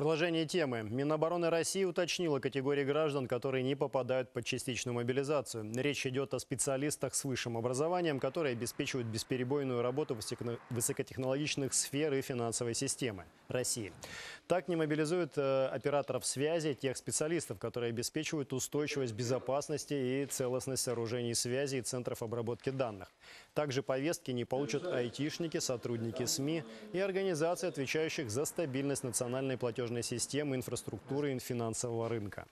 продолжение темы. Минобороны России уточнила категории граждан, которые не попадают под частичную мобилизацию. Речь идет о специалистах с высшим образованием, которые обеспечивают бесперебойную работу высоко- высокотехнологичных сфер и финансовой системы России. Так не мобилизуют э, операторов связи, тех специалистов, которые обеспечивают устойчивость безопасности и целостность сооружений связи и центров обработки данных. Также повестки не получат айтишники, сотрудники СМИ и организации, отвечающих за стабильность национальной платежной системы, инфраструктуры и финансового рынка.